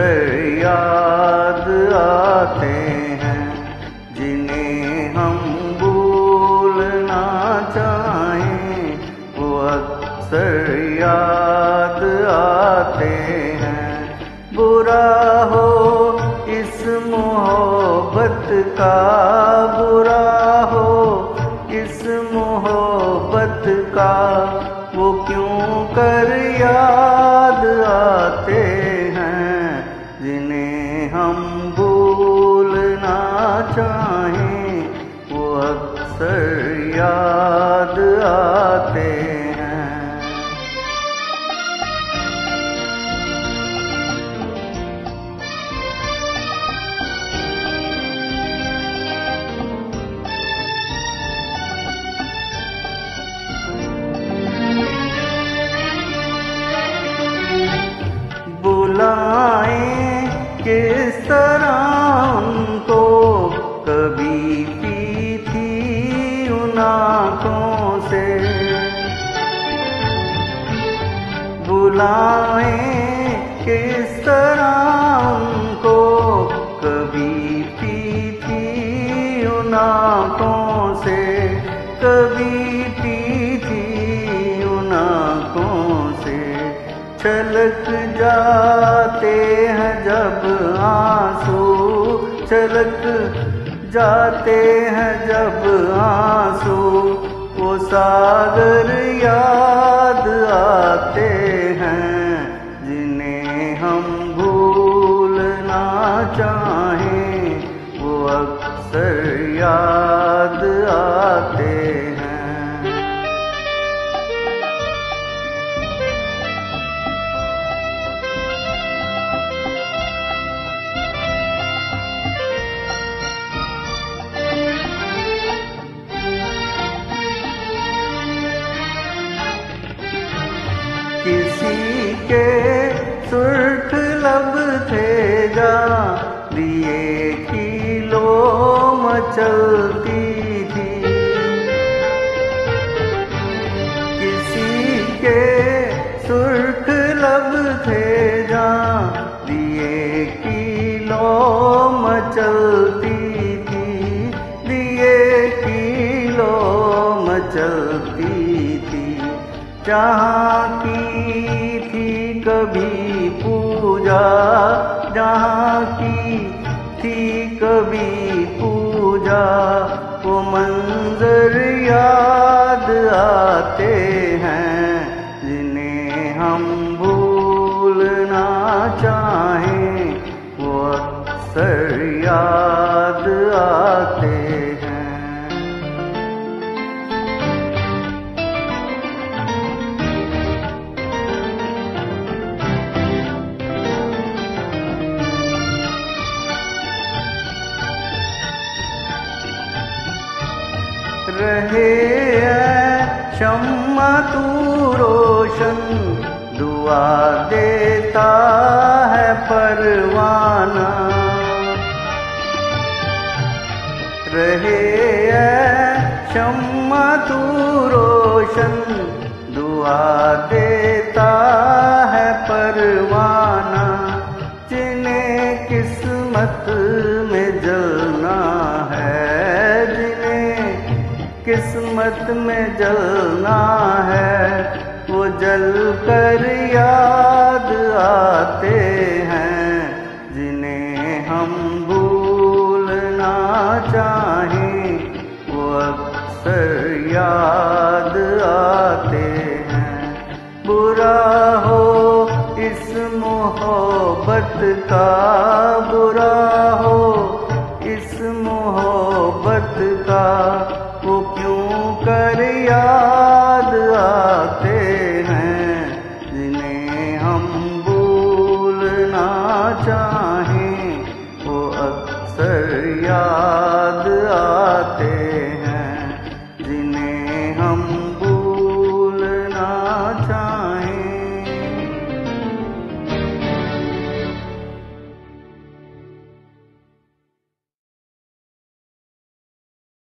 याद आते हैं, जिन्हें हम भूलना चाहें, वो अक्सर याद आते हैं। बुरा हो इस मोहब्बत का, बुरा हो इस मोहब्बत का, वो क्यों कर याद पी थी उन आँखों से। बुलाएँ किस तरह उनको, कभी पी थी उन से। कभी पी थी उन से। छलक जाते हैं जब आँसू, छलक जाते हैं जब आँसू, वो सागर याद आते हैं, जिन्हें हम भूलना चाहें, वो अक्सर याद किसी के सुर्ख लब थे जा, दिए लो मचलती थी। किसी के सुर्ख लब थे जा, दिए लो मचलती थी। दिए की लो मचलती थी। जहाँ जहाँ की थी कभी पूजा वो मंजर याद आते रहे है। तू रोशन दुआ देता है परवाना। रहे है। शम्मा तू रोशन दुआ देता है परवाना। जिन्हें किस्मत में में जलना है, वो जल कर याद आते हैं, जिन्हें हम भूलना चाहें, वो अक्सर याद आते हैं। बुरा हो इस मोहब्बत का, बुरा हो इस मोहब्बत का चाहें वो अक्सर याद आते